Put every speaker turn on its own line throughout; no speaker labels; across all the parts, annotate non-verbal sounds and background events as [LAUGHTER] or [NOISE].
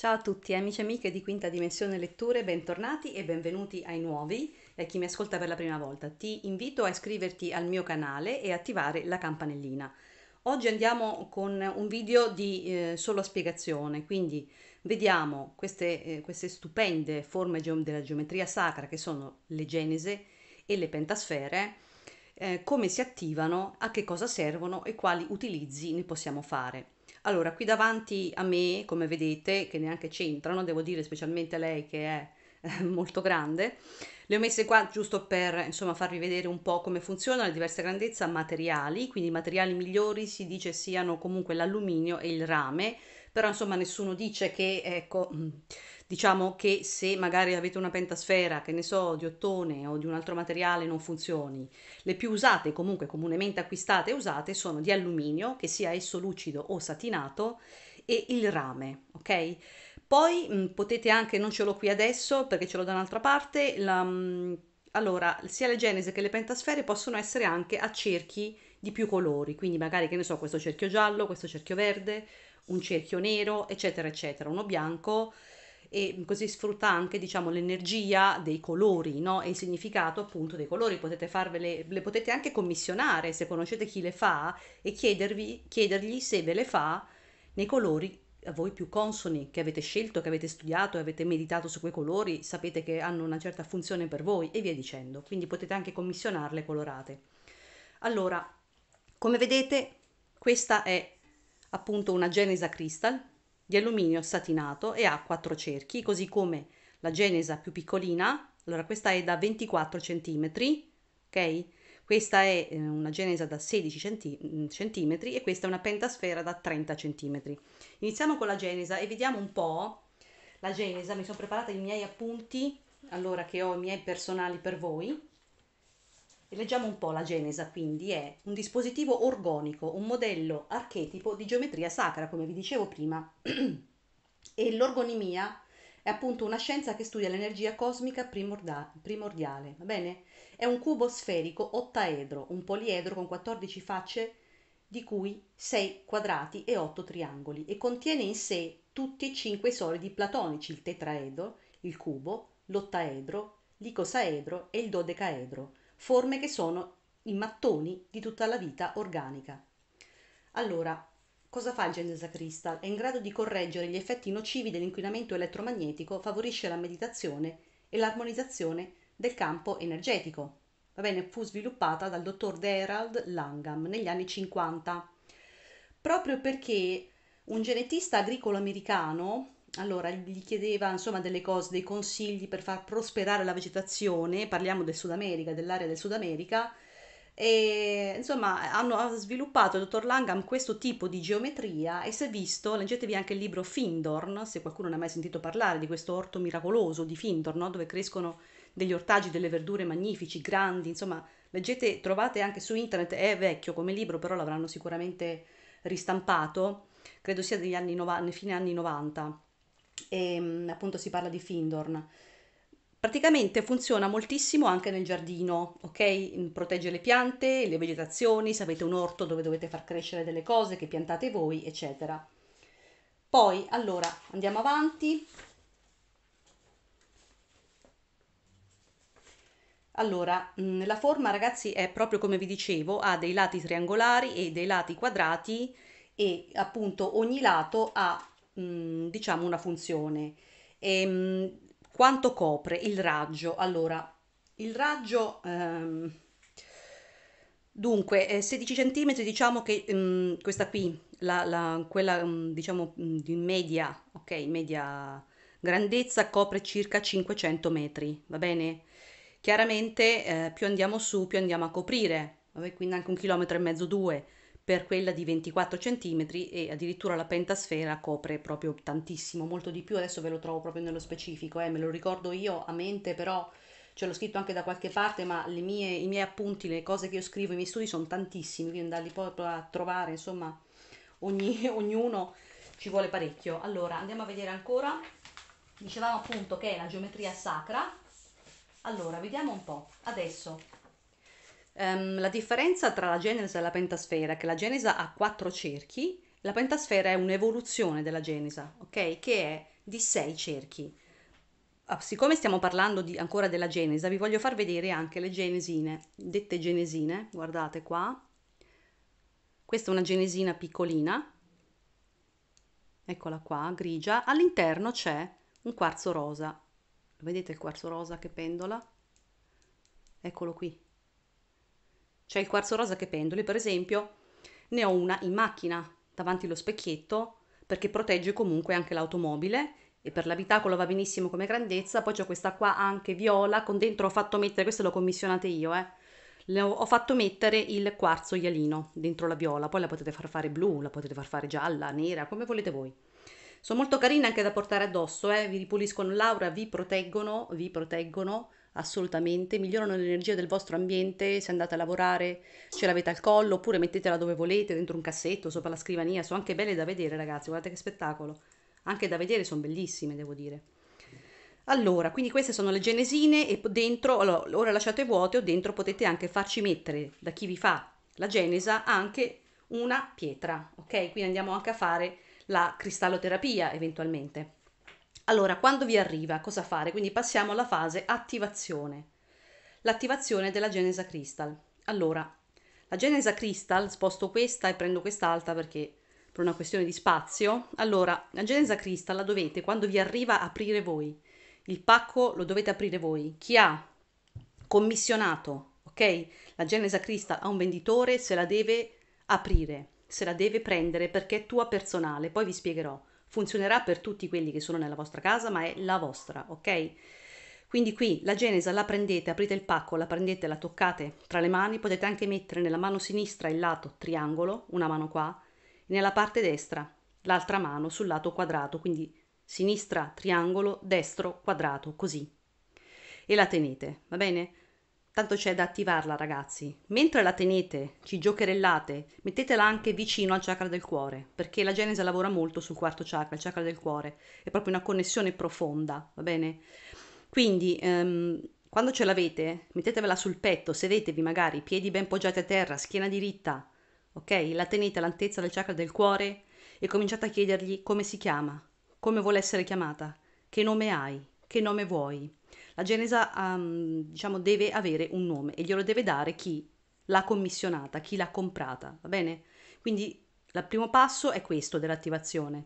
Ciao a tutti amici e amiche di Quinta Dimensione Letture, bentornati e benvenuti ai nuovi e a chi mi ascolta per la prima volta. Ti invito a iscriverti al mio canale e attivare la campanellina. Oggi andiamo con un video di eh, solo spiegazione, quindi vediamo queste, eh, queste stupende forme ge- della geometria sacra che sono le genese e le pentasfere, eh, come si attivano, a che cosa servono e quali utilizzi ne possiamo fare. Allora, qui davanti a me, come vedete, che neanche c'entrano, devo dire specialmente lei che è eh, [LAUGHS] molto grande, le ho messe qua giusto per insomma farvi vedere un po' come funzionano le diverse grandezze materiali, quindi i materiali migliori si dice siano comunque l'alluminio e il rame, però insomma nessuno dice che ecco [CLEARS THROAT] diciamo che se magari avete una pentasfera, che ne so, di ottone o di un altro materiale non funzioni, le più usate, comunque comunemente acquistate e usate, sono di alluminio, che sia esso lucido o satinato, e il rame, ok? Poi mh, mm, potete anche, non ce l'ho qui adesso perché ce l'ho da un'altra parte, la, mh, mm, allora sia le genese che le pentasfere possono essere anche a cerchi di più colori, quindi magari che ne so, questo cerchio giallo, questo cerchio verde, un cerchio nero, eccetera, eccetera, uno bianco e così sfrutta anche diciamo l'energia dei colori no? e il significato appunto dei colori potete farvele le potete anche commissionare se conoscete chi le fa e chiedervi, chiedergli se ve le fa nei colori a voi più consoni che avete scelto, che avete studiato e avete meditato su quei colori, sapete che hanno una certa funzione per voi e via dicendo. Quindi potete anche commissionarle colorate. Allora, come vedete, questa è appunto una Genesa Crystal di alluminio satinato e ha quattro cerchi, così come la genesa più piccolina, allora questa è da 24 cm, ok? Questa è eh, una genesa da 16 cm e questa è una pentasfera da 30 cm. Iniziamo con la genesa e vediamo un po' la genesa, mi sono preparata i miei appunti, allora che ho i miei personali per voi. Leggiamo un po' la genesa, quindi è un dispositivo organico, un modello archetipo di geometria sacra, come vi dicevo prima. [CLEARS THROAT] e l'orgonimia è appunto una scienza che studia l'energia cosmica primorda- primordiale, va bene? È un cubo sferico ottaedro, un poliedro con 14 facce di cui 6 quadrati e 8 triangoli e contiene in sé tutti e cinque i solidi platonici, il tetraedro, il cubo, l'ottaedro, l'icosaedro e il dodecaedro forme che sono i mattoni di tutta la vita organica. Allora, cosa fa il Genesis Crystal? È in grado di correggere gli effetti nocivi dell'inquinamento elettromagnetico, favorisce la meditazione e l'armonizzazione del campo energetico. Va bene, fu sviluppata dal dottor Gerald Langham negli anni 50, proprio perché un genetista agricolo americano allora gli chiedeva insomma delle cose, dei consigli per far prosperare la vegetazione, parliamo del Sud America, dell'area del Sud America, e insomma hanno sviluppato il dottor Langham questo tipo di geometria e si è visto, leggetevi anche il libro Findorn, se qualcuno non ha mai sentito parlare di questo orto miracoloso di Findorn, no? dove crescono degli ortaggi, delle verdure magnifici, grandi, insomma leggete, trovate anche su internet, è vecchio come libro, però l'avranno sicuramente ristampato, credo sia degli anni 90, fine anni 90 e ehm, appunto si parla di Findorn. Praticamente funziona moltissimo anche nel giardino, ok? Protegge le piante, le vegetazioni, se avete un orto dove dovete far crescere delle cose che piantate voi, eccetera. Poi, allora, andiamo avanti. Allora, mm, la forma, ragazzi, è proprio come vi dicevo, ha dei lati triangolari e dei lati quadrati e appunto ogni lato ha mh, diciamo una funzione. E, ehm, mh, quanto copre il raggio? Allora, il raggio... Ehm, Dunque, 16 cm diciamo che um, questa qui, la, la, quella diciamo di media, ok, media grandezza copre circa 500 metri, va bene? Chiaramente eh, più andiamo su, più andiamo a coprire, vabbè, quindi anche un chilometro e mezzo, due per quella di 24 cm e addirittura la pentasfera copre proprio tantissimo, molto di più, adesso ve lo trovo proprio nello specifico, eh, me lo ricordo io a mente però ce l'ho scritto anche da qualche parte, ma mie, i miei appunti, le cose che io scrivo, i miei studi sono tantissimi, quindi andarli proprio a trovare, insomma, ogni, [LAUGHS] ognuno ci vuole parecchio. Allora, andiamo a vedere ancora. Dicevamo appunto che è la geometria sacra. Allora, vediamo un po'. Adesso Um, la differenza tra la genesa e la pentasfera è che la genesa ha quattro cerchi, la pentasfera è un'evoluzione della genesa, ok? Che è di 6 cerchi. Ah, siccome stiamo parlando di, ancora della genesa, vi voglio far vedere anche le genesine, dette genesine, guardate qua. Questa è una genesina piccolina, eccola qua, grigia. All'interno c'è un quarzo rosa. Vedete il quarzo rosa che pendola? Eccolo qui. C'è il quarzo rosa che pendoli, per esempio, ne ho una in macchina davanti allo specchietto perché protegge comunque anche l'automobile e per l'abitacolo va benissimo come grandezza. Poi c'è questa qua anche viola, con dentro ho fatto mettere, queste l'ho commissionate io, eh. Ho fatto mettere il quarzo ialino dentro la viola, poi la potete far fare blu, la potete far fare gialla, nera, come volete voi. Sono molto carine anche da portare addosso, eh? vi ripuliscono l'aura, vi proteggono, vi proteggono assolutamente, migliorano l'energia del vostro ambiente, se andate a lavorare ce l'avete al collo oppure mettetela dove volete, dentro un cassetto, sopra la scrivania, sono anche belle da vedere ragazzi, guardate che spettacolo, anche da vedere sono bellissime devo dire. Allora, quindi queste sono le genesine e dentro, allora, ora lasciate vuote o dentro potete anche farci mettere, da chi vi fa la genesa, anche una pietra, ok? Quindi andiamo anche a fare la cristalloterapia eventualmente. Allora, quando vi arriva, cosa fare? Quindi passiamo alla fase attivazione. L'attivazione della Genesa Crystal. Allora, la Genesa Crystal, sposto questa e prendo quest'altra perché per una questione di spazio. Allora, la Genesa Crystal la dovete, quando vi arriva, aprire voi. Il pacco lo dovete aprire voi. Chi ha commissionato, ok? La Genesa Crystal a un venditore se la deve aprire, se la deve prendere perché è tua personale. Poi vi spiegherò funzionerà per tutti quelli che sono nella vostra casa, ma è la vostra, ok? Quindi qui la genesa la prendete, aprite il pacco, la prendete, la toccate tra le mani, potete anche mettere nella mano sinistra il lato triangolo, una mano qua, e nella parte destra l'altra mano sul lato quadrato, quindi sinistra triangolo, destro quadrato, così. E la tenete, va bene? Tanto c'è da attivarla, ragazzi. Mentre la tenete, ci giocherellate, mettetela anche vicino al chakra del cuore, perché la Genesa lavora molto sul quarto chakra, il chakra del cuore. È proprio una connessione profonda, va bene? Quindi, um, quando ce l'avete, mettetevela sul petto, sedetevi magari, piedi ben poggiati a terra, schiena diritta, ok? La tenete all'altezza del chakra del cuore e cominciate a chiedergli come si chiama, come vuole essere chiamata, che nome hai, che nome vuoi la Genesa um, diciamo, deve avere un nome e glielo deve dare chi l'ha commissionata, chi l'ha comprata, va bene? Quindi il primo passo è questo dell'attivazione.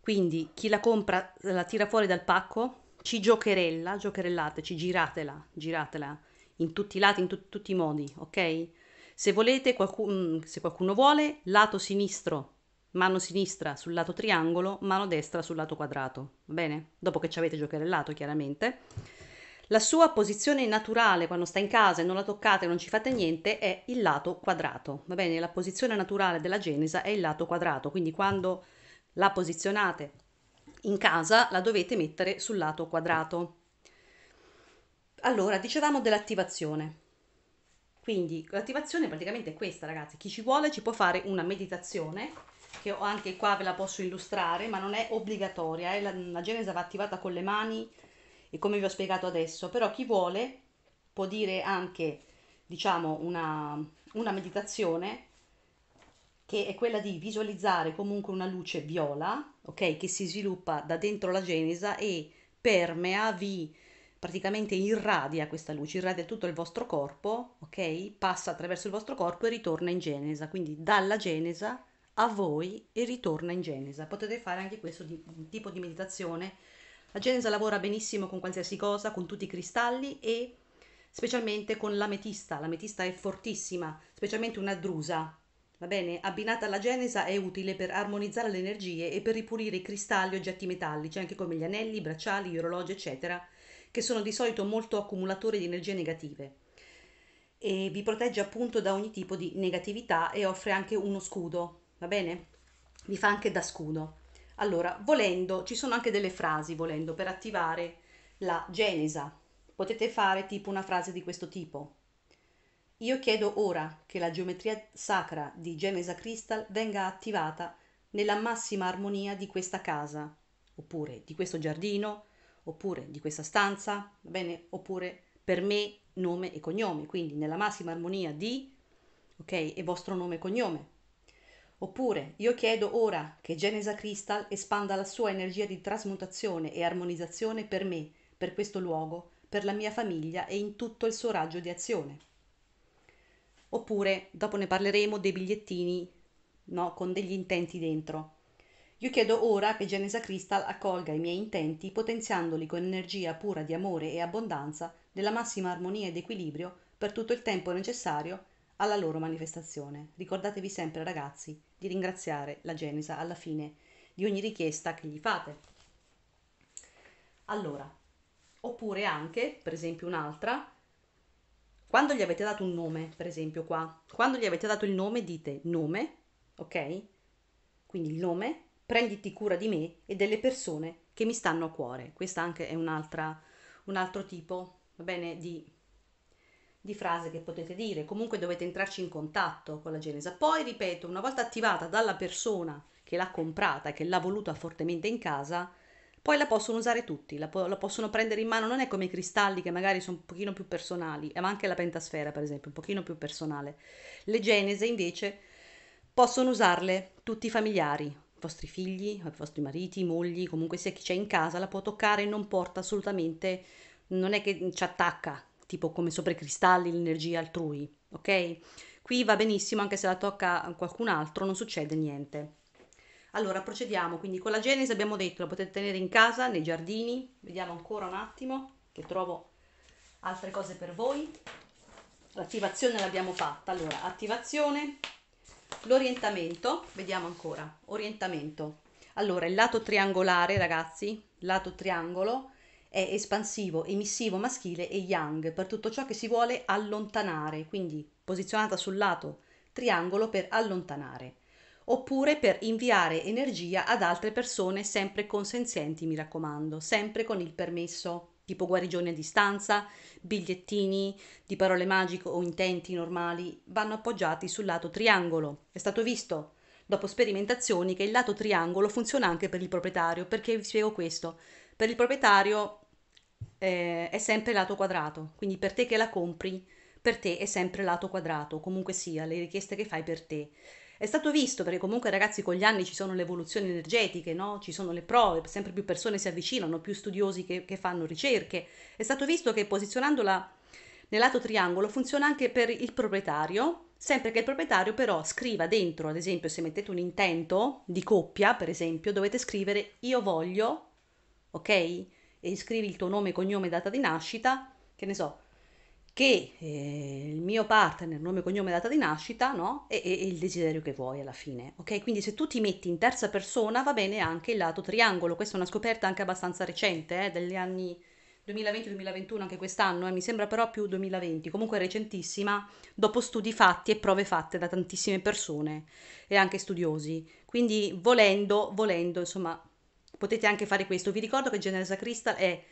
Quindi chi la compra la tira fuori dal pacco, ci giocherella, giocherellateci, giratela, giratela in tutti i lati, in tu- tutti i modi, ok? Se volete, qualcuno, se qualcuno vuole, lato sinistro mano sinistra sul lato triangolo, mano destra sul lato quadrato, va bene? Dopo che ci avete giocherellato, chiaramente. La sua posizione naturale quando sta in casa e non la toccate non ci fate niente è il lato quadrato, va bene? La posizione naturale della genesa è il lato quadrato, quindi quando la posizionate in casa la dovete mettere sul lato quadrato. Allora, dicevamo dell'attivazione. Quindi l'attivazione praticamente è questa, ragazzi. Chi ci vuole ci può fare una meditazione, che anche qua ve la posso illustrare, ma non è obbligatoria. Eh? La, la genesa va attivata con le mani e come vi ho spiegato adesso, però chi vuole può dire anche, diciamo, una, una meditazione che è quella di visualizzare comunque una luce viola, ok, che si sviluppa da dentro la genesa e permea, vi praticamente irradia questa luce, irradia tutto il vostro corpo, ok? Passa attraverso il vostro corpo e ritorna in genesa, quindi dalla genesa a voi e ritorna in genesa. Potete fare anche questo tipo di meditazione la Genesa lavora benissimo con qualsiasi cosa, con tutti i cristalli e specialmente con l'ametista. L'ametista è fortissima, specialmente una drusa. Va bene? Abbinata alla Genesa è utile per armonizzare le energie e per ripulire i cristalli e oggetti metallici, anche come gli anelli, i bracciali, gli orologi, eccetera, che sono di solito molto accumulatori di energie negative. E vi protegge appunto da ogni tipo di negatività e offre anche uno scudo, va bene? Vi fa anche da scudo. Allora, volendo, ci sono anche delle frasi, volendo, per attivare la genesa. Potete fare tipo una frase di questo tipo. Io chiedo ora che la geometria sacra di Genesa Crystal venga attivata nella massima armonia di questa casa, oppure di questo giardino, oppure di questa stanza, va bene? Oppure per me nome e cognome, quindi nella massima armonia di, ok, e vostro nome e cognome. Oppure io chiedo ora che Genesa Crystal espanda la sua energia di trasmutazione e armonizzazione per me, per questo luogo, per la mia famiglia e in tutto il suo raggio di azione. Oppure, dopo ne parleremo, dei bigliettini no, con degli intenti dentro. Io chiedo ora che Genesa Crystal accolga i miei intenti potenziandoli con energia pura di amore e abbondanza, nella massima armonia ed equilibrio per tutto il tempo necessario alla loro manifestazione. Ricordatevi sempre, ragazzi, di ringraziare la Genesa alla fine di ogni richiesta che gli fate. Allora, oppure anche, per esempio, un'altra, quando gli avete dato un nome, per esempio qua, quando gli avete dato il nome dite nome, ok? Quindi il nome, prenditi cura di me e delle persone che mi stanno a cuore. Questa anche è un'altra, un altro tipo, va bene, di di frase che potete dire, comunque dovete entrarci in contatto con la Genesa. Poi, ripeto, una volta attivata dalla persona che l'ha comprata che l'ha voluta fortemente in casa, poi la possono usare tutti, la, po- la, possono prendere in mano, non è come i cristalli che magari sono un pochino più personali, ma anche la pentasfera per esempio, un pochino più personale. Le Genese invece possono usarle tutti i familiari, i vostri figli, i vostri mariti, mogli, comunque sia chi c'è in casa, la può toccare e non porta assolutamente, non è che ci attacca, tipo come sopra i cristalli, l'energia altrui, ok? Qui va benissimo anche se la tocca a qualcun altro, non succede niente. Allora procediamo, quindi con la genesi abbiamo detto la potete tenere in casa, nei giardini, vediamo ancora un attimo che trovo altre cose per voi. L'attivazione l'abbiamo fatta, allora attivazione, l'orientamento, vediamo ancora, orientamento. Allora il lato triangolare ragazzi, lato triangolo, è espansivo, emissivo maschile e yang per tutto ciò che si vuole allontanare, quindi posizionata sul lato triangolo per allontanare, oppure per inviare energia ad altre persone sempre consenzienti, mi raccomando, sempre con il permesso, tipo guarigioni a distanza, bigliettini di parole magiche o intenti normali, vanno appoggiati sul lato triangolo. È stato visto dopo sperimentazioni che il lato triangolo funziona anche per il proprietario, perché vi spiego questo. Per il proprietario eh, è sempre lato quadrato, quindi per te che la compri, per te è sempre lato quadrato, comunque sia, le richieste che fai per te. È stato visto perché comunque ragazzi con gli anni ci sono le evoluzioni energetiche, no? ci sono le prove, sempre più persone si avvicinano, più studiosi che, che fanno ricerche. È stato visto che posizionandola nel lato triangolo funziona anche per il proprietario, sempre che il proprietario però scriva dentro, ad esempio se mettete un intento di coppia, per esempio, dovete scrivere io voglio, ok? e scrivi il tuo nome, cognome, data di nascita, che ne so, che eh, il mio partner, nome, cognome, data di nascita, no? E, e, il desiderio che vuoi alla fine, ok? Quindi se tu ti metti in terza persona va bene anche il lato triangolo, questa è una scoperta anche abbastanza recente, eh, degli anni 2020-2021, anche quest'anno, eh, mi sembra però più 2020, comunque recentissima, dopo studi fatti e prove fatte da tantissime persone e anche studiosi. Quindi volendo, volendo, insomma, potete anche fare questo. Vi ricordo che Generosa Crystal è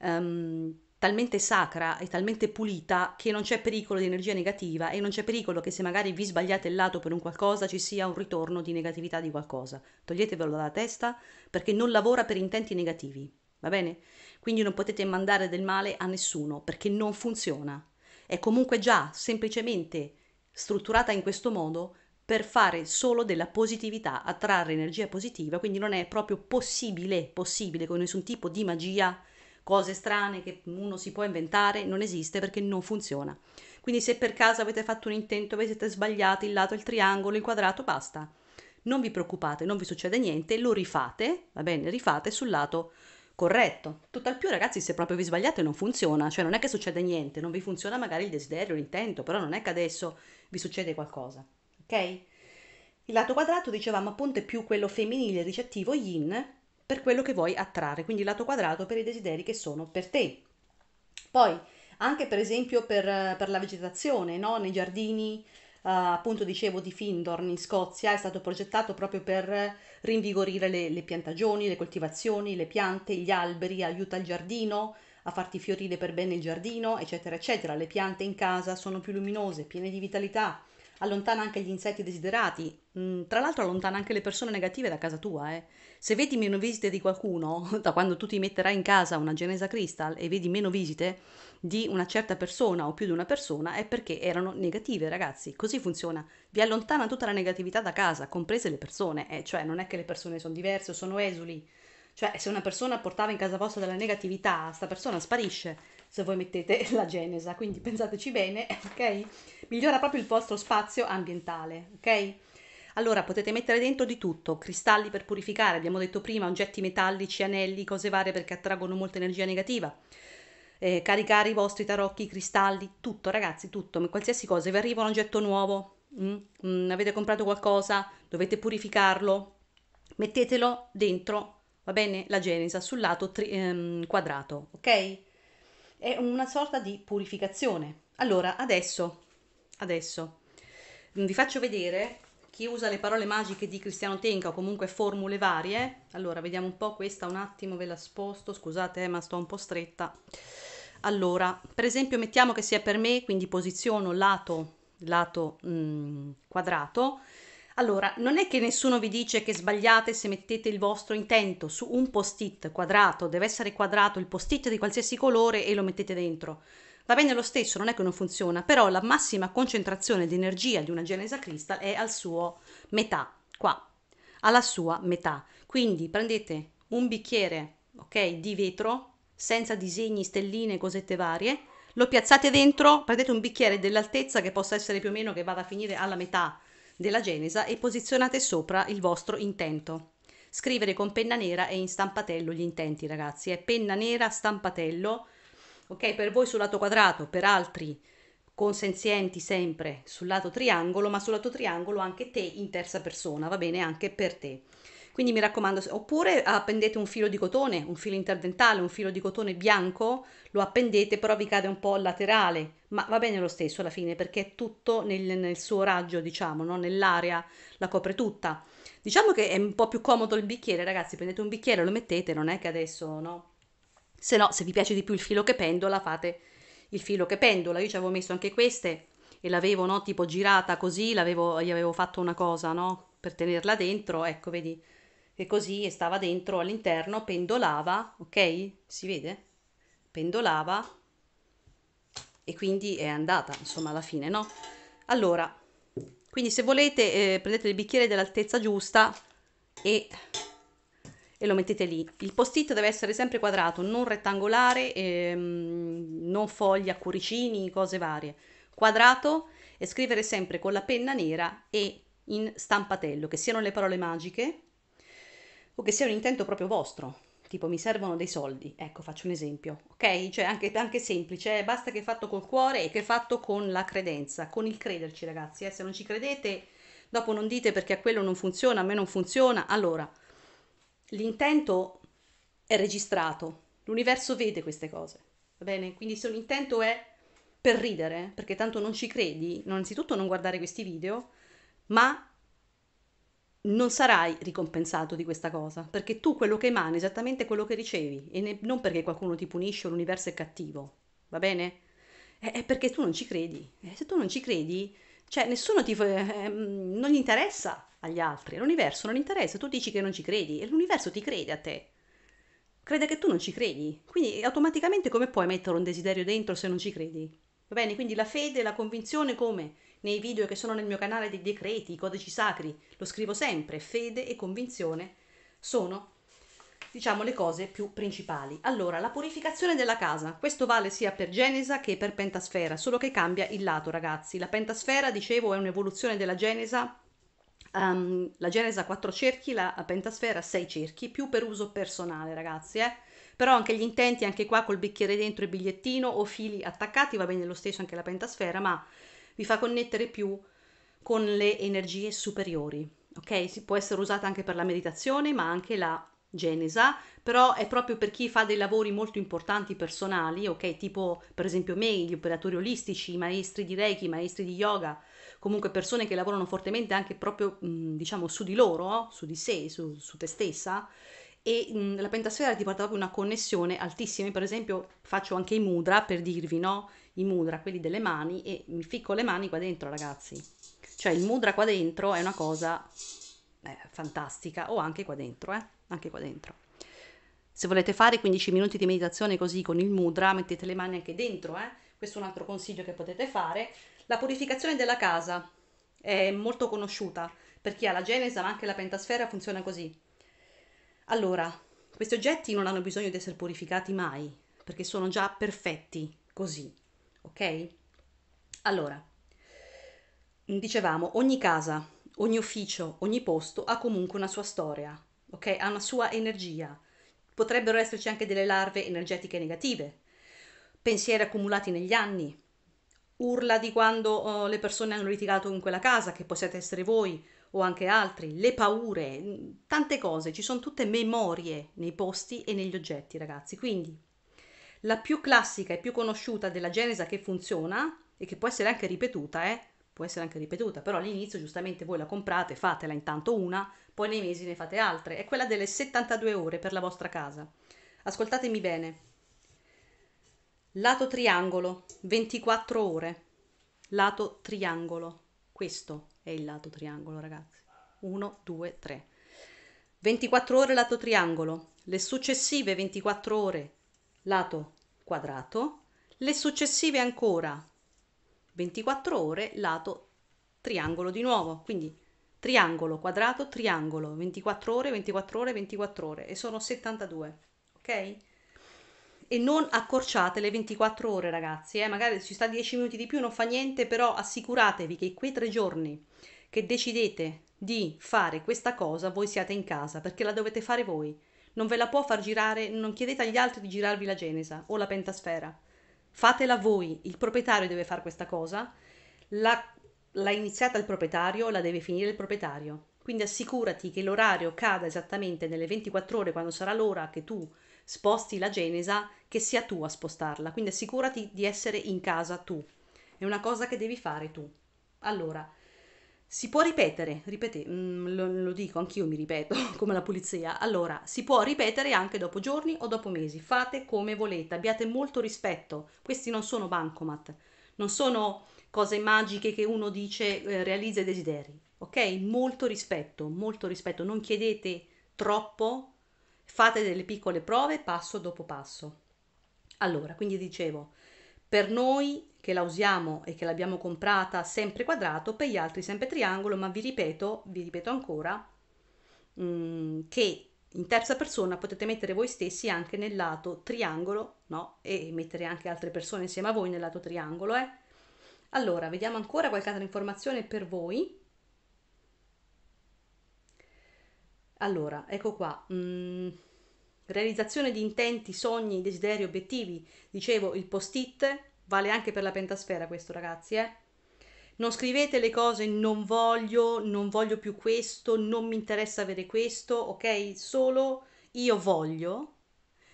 um, talmente sacra e talmente pulita che non c'è pericolo di energia negativa e non c'è pericolo che se magari vi sbagliate il lato per un qualcosa ci sia un ritorno di negatività di qualcosa. Toglietevelo dalla testa perché non lavora per intenti negativi, va bene? Quindi non potete mandare del male a nessuno perché non funziona. È comunque già semplicemente strutturata in questo modo per fare solo della positività, attrarre energia positiva, quindi non è proprio possibile, possibile con nessun tipo di magia, cose strane che uno si può inventare, non esiste perché non funziona. Quindi se per caso avete fatto un intento, avete sbagliato il lato, il triangolo, il quadrato, basta. Non vi preoccupate, non vi succede niente, lo rifate, va bene, rifate sul lato corretto. Tutt'al più ragazzi se proprio vi sbagliate non funziona, cioè non è che succede niente, non vi funziona magari il desiderio, l'intento, però non è che adesso vi succede qualcosa ok? Il lato quadrato, dicevamo appunto, è più quello femminile ricettivo yin per quello che vuoi attrarre, quindi il lato quadrato per i desideri che sono per te. Poi, anche per esempio per, per la vegetazione, no? nei giardini, uh, appunto dicevo di Findorn in Scozia, è stato progettato proprio per rinvigorire le, le piantagioni, le coltivazioni, le piante, gli alberi, aiuta il giardino a farti fiorire per bene il giardino, eccetera, eccetera. Le piante in casa sono più luminose, piene di vitalità, allontana anche gli insetti desiderati, mm, tra l'altro allontana anche le persone negative da casa tua. Eh. Se vedi meno visite di qualcuno, [LAUGHS] da quando tu ti metterai in casa una Genesa Crystal e vedi meno visite di una certa persona o più di una persona, è perché erano negative, ragazzi. Così funziona. Vi allontana tutta la negatività da casa, comprese le persone. Eh, cioè, non è che le persone sono diverse o sono esuli. Cioè, se una persona portava in casa vostra della negatività, sta persona sparisce se voi mettete [LAUGHS] la Genesa. Quindi pensateci bene, ok? Migliora proprio il vostro spazio ambientale, ok? Allora potete mettere dentro di tutto, cristalli per purificare, abbiamo detto prima, oggetti metallici, anelli, cose varie perché attraggono molta energia negativa. Eh, caricare i vostri tarocchi, cristalli, tutto ragazzi, tutto, qualsiasi cosa, vi arriva un oggetto nuovo, mm, mm, avete comprato qualcosa, dovete purificarlo, mettetelo dentro, va bene, la genesa sul lato tri- ehm, quadrato, ok? È una sorta di purificazione. Allora, adesso, adesso vi faccio vedere chi usa le parole magiche di Cristiano Tenca o comunque formule varie. Allora, vediamo un po' questa, un attimo ve la sposto, scusate eh, ma sto un po' stretta. Allora, per esempio mettiamo che sia per me, quindi posiziono lato, lato mh, mm, quadrato. Allora, non è che nessuno vi dice che sbagliate se mettete il vostro intento su un post-it quadrato, deve essere quadrato il post-it di qualsiasi colore e lo mettete dentro. Va bene lo stesso, non è che non funziona, però la massima concentrazione di energia di una Genesa Crystal è al suo metà, qua, alla sua metà. Quindi prendete un bicchiere, ok, di vetro, senza disegni, stelline, cosette varie, lo piazzate dentro, prendete un bicchiere dell'altezza che possa essere più o meno che vada a finire alla metà della Genesa e posizionate sopra il vostro intento. Scrivere con penna nera e in stampatello gli intenti, ragazzi. È penna nera, stampatello, ok? Per voi sul lato quadrato, per altri consenzienti sempre sul lato triangolo, ma sul lato triangolo anche te in terza persona, va bene? Anche per te. Quindi mi raccomando, oppure appendete un filo di cotone, un filo interdentale, un filo di cotone bianco, lo appendete, però vi cade un po' laterale, ma va bene lo stesso alla fine perché è tutto nel, nel suo raggio, diciamo, no? nell'area, la copre tutta. Diciamo che è un po' più comodo il bicchiere, ragazzi, prendete un bicchiere, lo mettete, non è che adesso, no? Se no, se vi piace di più il filo che pendola, fate il filo che pendola. Io ci avevo messo anche queste e l'avevo, no, tipo girata così, l'avevo, gli avevo fatto una cosa, no, per tenerla dentro, ecco, vedi, che così stava dentro all'interno, pendolava, ok? Si vede? Pendolava e quindi è andata, insomma, alla fine, no? Allora, quindi se volete eh, prendete il bicchiere dell'altezza giusta e e lo mettete lì. Il post-it deve essere sempre quadrato, non rettangolare, ehm, non fogli a cuoricini, cose varie. Quadrato e scrivere sempre con la penna nera e in stampatello, che siano le parole magiche o che sia un intento proprio vostro. Tipo mi servono dei soldi, ecco faccio un esempio, ok? Cioè anche, anche semplice, eh? basta che è fatto col cuore e che è fatto con la credenza, con il crederci ragazzi, eh? se non ci credete dopo non dite perché a quello non funziona, a me non funziona, allora l'intento è registrato, l'universo vede queste cose, va bene? Quindi se un intento è per ridere, perché tanto non ci credi, innanzitutto non guardare questi video, ma non sarai ricompensato di questa cosa, perché tu quello che emani è esattamente quello che ricevi, e ne, non perché qualcuno ti punisce o l'universo è cattivo, va bene? È, è perché tu non ci credi. E se tu non ci credi, cioè nessuno ti... Eh, non gli interessa agli altri. L'universo non interessa, tu dici che non ci credi e l'universo ti crede a te. Crede che tu non ci credi. Quindi automaticamente come puoi mettere un desiderio dentro se non ci credi? Va bene? Quindi la fede, la convinzione come nei video che sono nel mio canale dei decreti, i codici sacri, lo scrivo sempre, fede e convinzione sono diciamo le cose più principali. Allora, la purificazione della casa, questo vale sia per Genesa che per Pentasfera, solo che cambia il lato, ragazzi. La Pentasfera, dicevo, è un'evoluzione della Genesa Um, la Genesa ha quattro cerchi, la pentasfera sei cerchi, più per uso personale, ragazzi, eh? Però anche gli intenti, anche qua col bicchiere dentro e bigliettino o fili attaccati, va bene lo stesso anche la pentasfera, ma vi fa connettere più con le energie superiori, ok? Si può essere usata anche per la meditazione, ma anche la Genesa, però è proprio per chi fa dei lavori molto importanti personali, ok? Tipo per esempio me, gli operatori olistici, i maestri di Reiki, i maestri di yoga, comunque persone che lavorano fortemente anche proprio mh, diciamo su di loro, su di sé, su, su te stessa e mh, la pentasfera ti porta proprio una connessione altissima, per esempio faccio anche i mudra per dirvi, no? I mudra, quelli delle mani e mi ficco le mani qua dentro ragazzi, Cioè il mudra qua dentro è una cosa eh, fantastica, o anche qua dentro, eh? Anche qua dentro. Se volete fare 15 minuti di meditazione così con il mudra, mettete le mani anche dentro, eh? Questo è un altro consiglio che potete fare. La purificazione della casa è molto conosciuta per chi ha la genesa, ma anche la pentasfera funziona così. Allora, questi oggetti non hanno bisogno di essere purificati mai, perché sono già perfetti così, ok? Allora, dicevamo, ogni casa, ogni ufficio, ogni posto ha comunque una sua storia, ok? Ha una sua energia. Potrebbero esserci anche delle larve energetiche negative, pensieri accumulati negli anni, urla di quando uh, le persone hanno litigato in quella casa, che possiate essere voi o anche altri, le paure, tante cose, ci sono tutte memorie nei posti e negli oggetti, ragazzi. Quindi la più classica e più conosciuta della Genesa che funziona e che può essere anche ripetuta, eh, può essere anche ripetuta, però all'inizio giustamente voi la comprate, fatela intanto una, poi nei mesi ne fate altre, è quella delle 72 ore per la vostra casa. Ascoltatemi bene. Lato triangolo, 24 ore. Lato triangolo. Questo è il lato triangolo, ragazzi. 1, 2, 3. 24 ore lato triangolo. Le successive 24 ore lato quadrato. Le successive ancora 24 ore lato triangolo di nuovo. Quindi triangolo, quadrato, triangolo. 24 ore, 24 ore, 24 ore. E sono 72. Ok? e non accorciate le 24 ore ragazzi, eh? magari ci sta 10 minuti di più, non fa niente, però assicuratevi che quei tre giorni che decidete di fare questa cosa voi siate in casa, perché la dovete fare voi. Non ve la può far girare, non chiedete agli altri di girarvi la genesa o la pentasfera. Fatela voi, il proprietario deve fare questa cosa, la, l'ha iniziata il proprietario, la deve finire il proprietario. Quindi assicurati che l'orario cada esattamente nelle 24 ore quando sarà l'ora che tu sposti la genesa, che sia tu a spostarla. Quindi assicurati di essere in casa tu. È una cosa che devi fare tu. Allora, si può ripetere, ripete, mm, lo, lo, dico, anch'io mi ripeto, [LAUGHS] come la pulizia. Allora, si può ripetere anche dopo giorni o dopo mesi. Fate come volete, abbiate molto rispetto. Questi non sono bancomat, non sono cose magiche che uno dice eh, realizza i desideri. Ok? Molto rispetto, molto rispetto. Non chiedete troppo fate delle piccole prove passo dopo passo. Allora, quindi dicevo, per noi che la usiamo e che l'abbiamo comprata sempre quadrato, per gli altri sempre triangolo, ma vi ripeto, vi ripeto ancora, mh, mm, che in terza persona potete mettere voi stessi anche nel lato triangolo, no? E mettere anche altre persone insieme a voi nel lato triangolo, eh? Allora, vediamo ancora qualche altra informazione per voi. Allora, ecco qua. Mm, realizzazione di intenti, sogni, desideri, obiettivi. Dicevo, il post-it vale anche per la pentasfera questo, ragazzi, eh? Non scrivete le cose non voglio, non voglio più questo, non mi interessa avere questo, ok? Solo io voglio,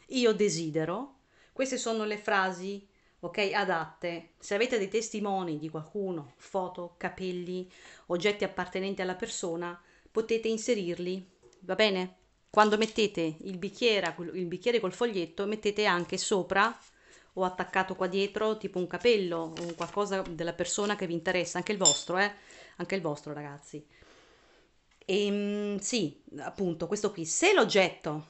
io desidero. Queste sono le frasi, ok, adatte. Se avete dei testimoni di qualcuno, foto, capelli, oggetti appartenenti alla persona, potete inserirli va bene? Quando mettete il bicchiere, il bicchiere col foglietto, mettete anche sopra o attaccato qua dietro tipo un capello o qualcosa della persona che vi interessa, anche il vostro, eh? Anche il vostro, ragazzi. E ehm, sì, appunto, questo qui, se l'oggetto,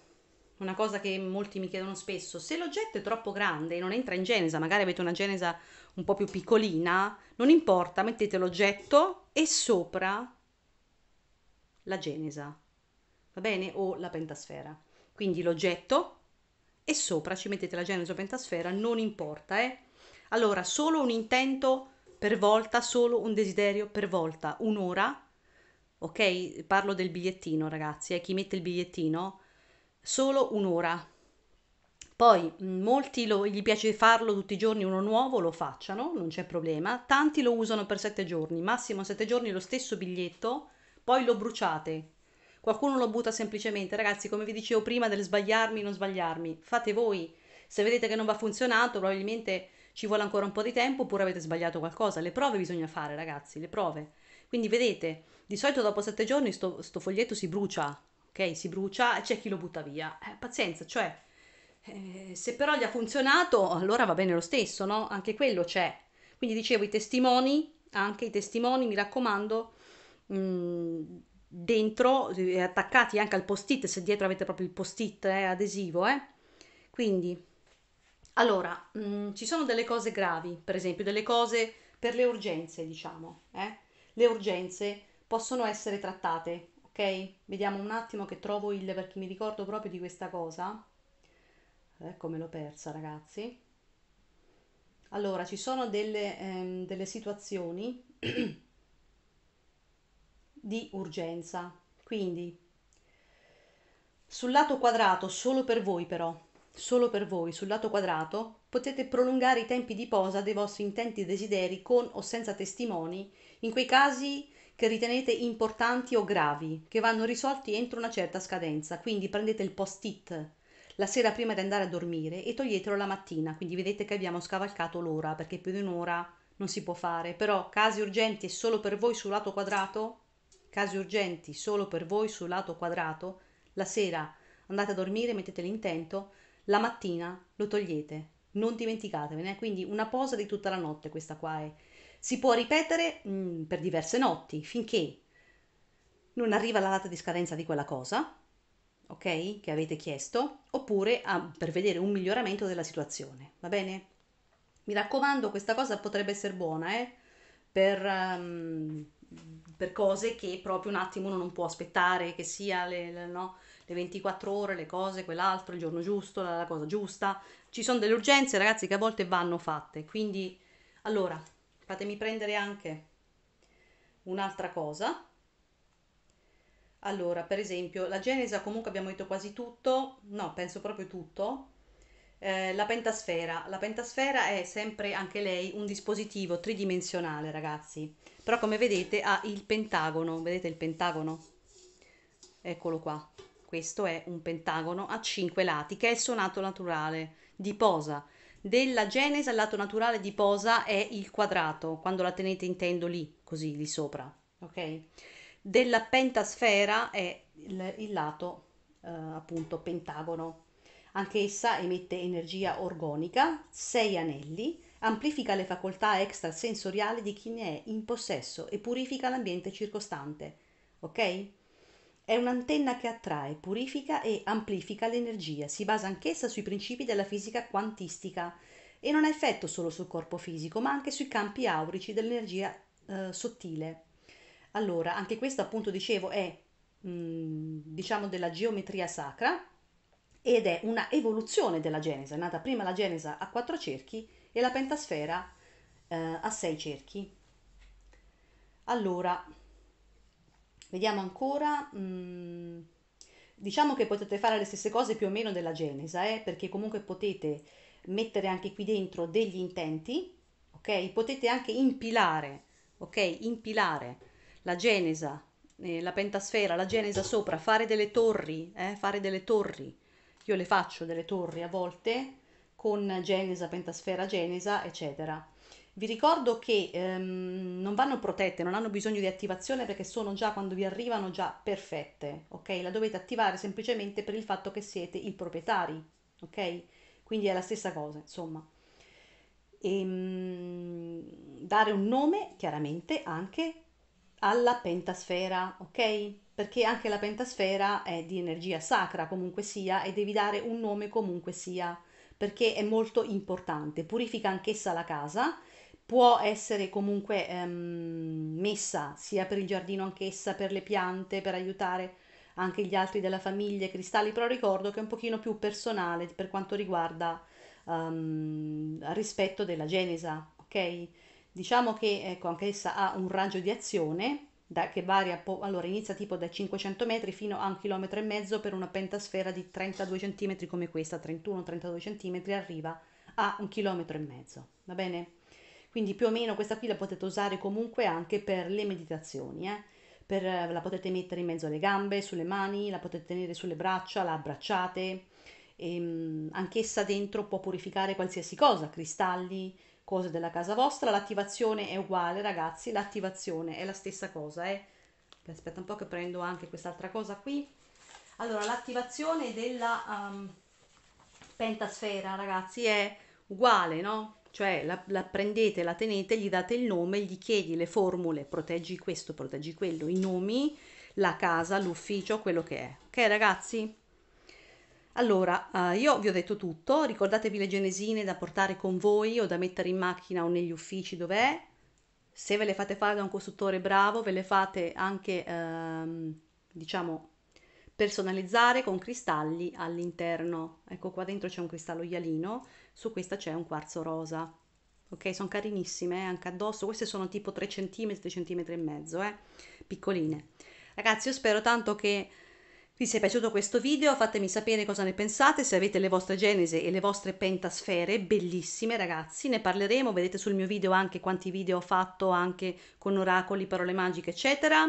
una cosa che molti mi chiedono spesso, se l'oggetto è troppo grande e non entra in genesa, magari avete una genesa un po' più piccolina, non importa, mettete l'oggetto e sopra la genesa va bene? O la pentasfera. Quindi l'oggetto e sopra ci mettete la genesi o pentasfera, non importa, eh? Allora, solo un intento per volta, solo un desiderio per volta, un'ora, ok? Parlo del bigliettino, ragazzi, eh? chi mette il bigliettino, solo un'ora. Poi molti lo, gli piace farlo tutti i giorni uno nuovo, lo facciano, non c'è problema. Tanti lo usano per sette giorni, massimo sette giorni lo stesso biglietto, poi lo bruciate, Qualcuno lo butta semplicemente. Ragazzi, come vi dicevo prima del sbagliarmi, non sbagliarmi, fate voi. Se vedete che non va funzionato, probabilmente ci vuole ancora un po' di tempo oppure avete sbagliato qualcosa. Le prove bisogna fare, ragazzi, le prove. Quindi vedete, di solito dopo sette giorni sto, sto foglietto si brucia, ok? Si brucia e c'è chi lo butta via. Eh, pazienza, cioè, eh, se però gli ha funzionato, allora va bene lo stesso, no? Anche quello c'è. Quindi dicevo, i testimoni anche i testimoni, mi raccomando, mh, mm, dentro, eh, attaccati anche al post-it, se dietro avete proprio il post-it eh, adesivo, eh. Quindi, allora, mh, mm, ci sono delle cose gravi, per esempio, delle cose per le urgenze, diciamo, eh. Le urgenze possono essere trattate, ok? Vediamo un attimo che trovo il, perché mi ricordo proprio di questa cosa. Ecco, me l'ho persa, ragazzi. Allora, ci sono delle, ehm, delle situazioni [CLEARS THROAT] di urgenza. Quindi, sul lato quadrato, solo per voi però, solo per voi, sul lato quadrato, potete prolungare i tempi di posa dei vostri intenti e desideri con o senza testimoni, in quei casi che ritenete importanti o gravi, che vanno risolti entro una certa scadenza. Quindi prendete il post-it la sera prima di andare a dormire e toglietelo la mattina. Quindi vedete che abbiamo scavalcato l'ora, perché più di un'ora non si può fare. Però casi urgenti e solo per voi sul lato quadrato, casi urgenti solo per voi sul lato quadrato, la sera andate a dormire, mettete l'intento, la mattina lo togliete. Non dimenticatevene, quindi una posa di tutta la notte questa qua è. Si può ripetere mh, mm, per diverse notti finché non arriva la data di scadenza di quella cosa, ok? Che avete chiesto, oppure a, per vedere un miglioramento della situazione, va bene? Mi raccomando, questa cosa potrebbe essere buona, eh? Per, um, per cose che proprio un attimo uno non può aspettare, che sia le, le, no? le 24 ore, le cose, quell'altro, il giorno giusto, la, la cosa giusta. Ci sono delle urgenze, ragazzi, che a volte vanno fatte. Quindi, allora, fatemi prendere anche un'altra cosa allora, per esempio, la Genesa comunque abbiamo detto quasi tutto, no, penso proprio tutto. Eh, la pentasfera. La pentasfera è sempre anche lei un dispositivo tridimensionale, ragazzi. Però come vedete ha il pentagono, vedete il pentagono? Eccolo qua. Questo è un pentagono a 5 lati, che è il suo naturale di posa. Della Genesa il lato naturale di posa è il quadrato, quando la tenete intendo lì, così, lì sopra, ok? della pentasfera è il, il lato eh, appunto pentagono. Anch'essa emette energia organica, 6 anelli, amplifica le facoltà extrasensoriali di chi ne è in possesso e purifica l'ambiente circostante. Ok? È un'antenna che attrae, purifica e amplifica l'energia. Si basa anch'essa sui principi della fisica quantistica e non ha effetto solo sul corpo fisico, ma anche sui campi aurici dell'energia eh, sottile. Allora, anche questo appunto dicevo è mh, mm, diciamo della geometria sacra ed è una evoluzione della Genesa, è nata prima la Genesa a quattro cerchi e la pentasfera eh, a sei cerchi. Allora, vediamo ancora, mh, mm, diciamo che potete fare le stesse cose più o meno della Genesa, eh, perché comunque potete mettere anche qui dentro degli intenti, ok? Potete anche impilare, ok? Impilare la genesa, eh, la pentasfera, la genesa sopra, fare delle torri, eh, fare delle torri. Io le faccio delle torri a volte con genesa, pentasfera, genesa, eccetera. Vi ricordo che ehm, non vanno protette, non hanno bisogno di attivazione perché sono già quando vi arrivano già perfette, ok? La dovete attivare semplicemente per il fatto che siete i proprietari, ok? Quindi è la stessa cosa, insomma. E, ehm, dare un nome chiaramente anche alla pentasfera, ok? Perché anche la pentasfera è di energia sacra comunque sia e devi dare un nome comunque sia, perché è molto importante. Purifica anch'essa la casa, può essere comunque ehm, messa sia per il giardino anch'essa, per le piante, per aiutare anche gli altri della famiglia, cristalli, però ricordo che è un pochino più personale per quanto riguarda um, rispetto della genesa, ok? Diciamo che ecco, anche essa ha un raggio di azione da, che varia, po- allora inizia tipo da 500 metri fino a un chilometro e mezzo per una pentasfera di 32 cm come questa, 31-32 cm arriva a un chilometro e mezzo, va bene? Quindi più o meno questa qui la potete usare comunque anche per le meditazioni, eh? per, la potete mettere in mezzo alle gambe, sulle mani, la potete tenere sulle braccia, la abbracciate, e, ehm, anch'essa dentro può purificare qualsiasi cosa, cristalli, cose della casa vostra. L'attivazione è uguale, ragazzi, l'attivazione è la stessa cosa. Eh. Aspetta un po' che prendo anche quest'altra cosa qui. Allora, l'attivazione della um, pentasfera, ragazzi, è uguale, no? cioè la, la prendete, la tenete, gli date il nome, gli chiedi le formule, proteggi questo, proteggi quello, i nomi, la casa, l'ufficio, quello che è. Ok ragazzi? Allora, uh, io vi ho detto tutto, ricordatevi le genesine da portare con voi o da mettere in macchina o negli uffici dov'è. Se ve le fate fare da un costruttore bravo, ve le fate anche, ehm, diciamo, personalizzare con cristalli all'interno. Ecco qua dentro c'è un cristallo ialino, su questa c'è un quarzo rosa. Ok, sono carinissime eh, anche addosso, queste sono tipo 3 cm, 3 cm e mezzo, eh, piccoline. Ragazzi, io spero tanto che vi sia piaciuto questo video, fatemi sapere cosa ne pensate, se avete le vostre genese e le vostre pentasfere, bellissime ragazzi, ne parleremo, vedete sul mio video anche quanti video ho fatto anche con oracoli, parole magiche eccetera.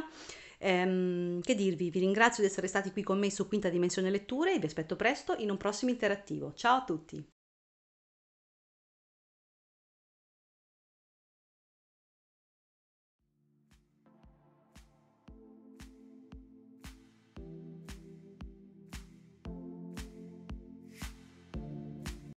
Ehm, che dirvi, vi ringrazio di essere stati qui con me su Quinta Dimensione Letture e vi aspetto presto in un prossimo interattivo. Ciao a tutti!